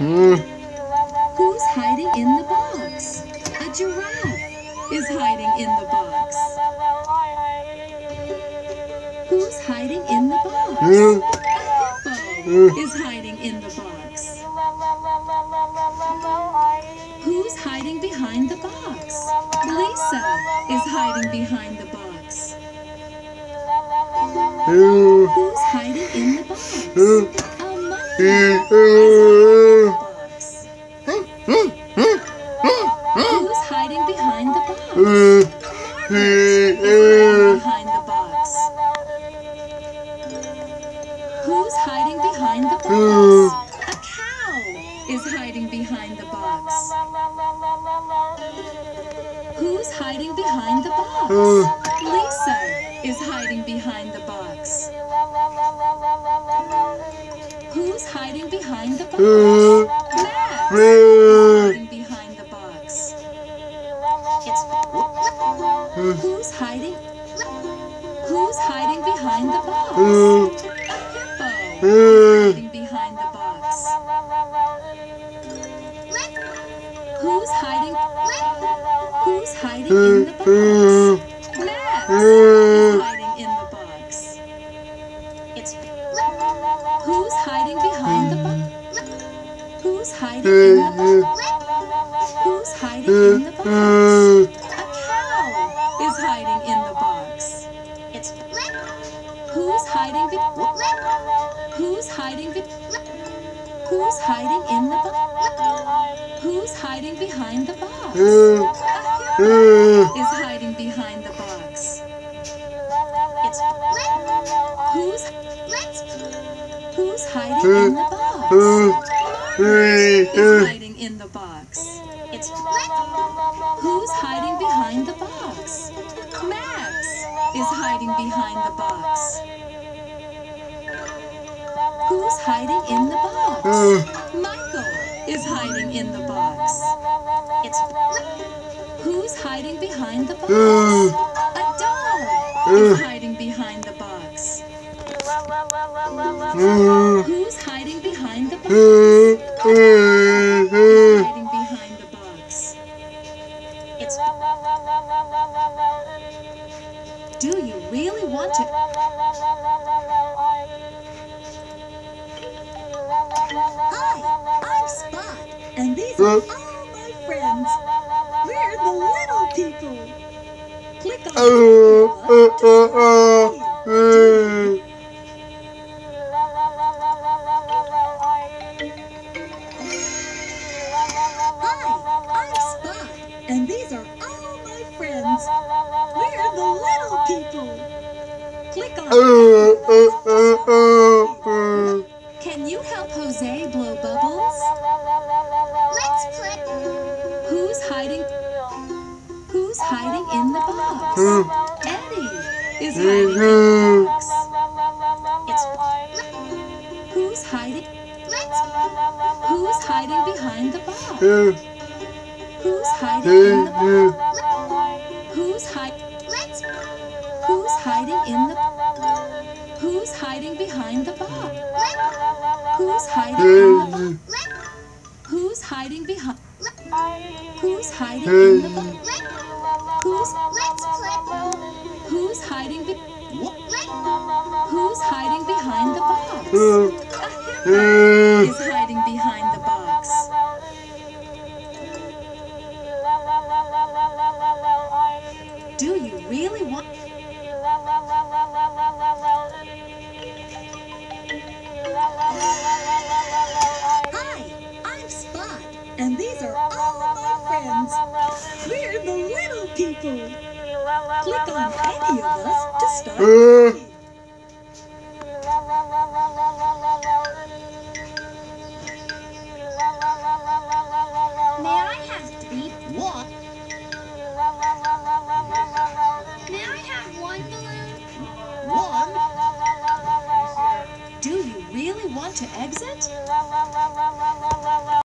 Who's hiding in the box? A giraffe is hiding in the box. Who's hiding in the box? A hippo is hiding in the box. Who's hiding behind the box? Lisa is hiding behind the box. Who's hiding in the box? A monkey behind the box? Who's hiding behind the box? A cow is hiding behind the box. Who's hiding behind the box? Lisa is hiding behind the box. Who's hiding behind the box? Max Who's hiding? Who's hiding behind the box? A hippo hiding behind the box. Who's hiding? Who's hiding in the box? Max hiding in the box. It's. Who's hiding behind the box? Who's hiding in the box? Who's hiding in the box? A cow is hiding in the box. It's Who's hiding be- Who's hiding be- Who's hiding in the box? Who's hiding behind the box? A is hiding behind the box. It's Who's Who's hiding in the box? Margaret is hiding in the box. Who's hiding behind the box? Max is hiding behind the box. Who's hiding in the box? Hmm. Michael is hiding in the box. It's Who's hiding behind the box? Hmm. A dog hmm. is hiding behind the box. Who's hiding behind the box? Do you really want to? Hi, I'm Spot, and these are all my friends. We're the little people. Click on uh, uh, uh, Click on the Can you help Jose blow bubbles? Let's play. Who's hiding? Who's hiding in the box? Eddie is hiding in the box. It's... Who's hiding? Let's... Who's hiding behind the box? Who's hiding in the box? Who's hiding in the box? Who's hiding behind? Who's hiding in the? Who's Who's hiding be- Who's hiding behind the box? people. Click on any of us to start. May I have one? One? Do you really want to exit?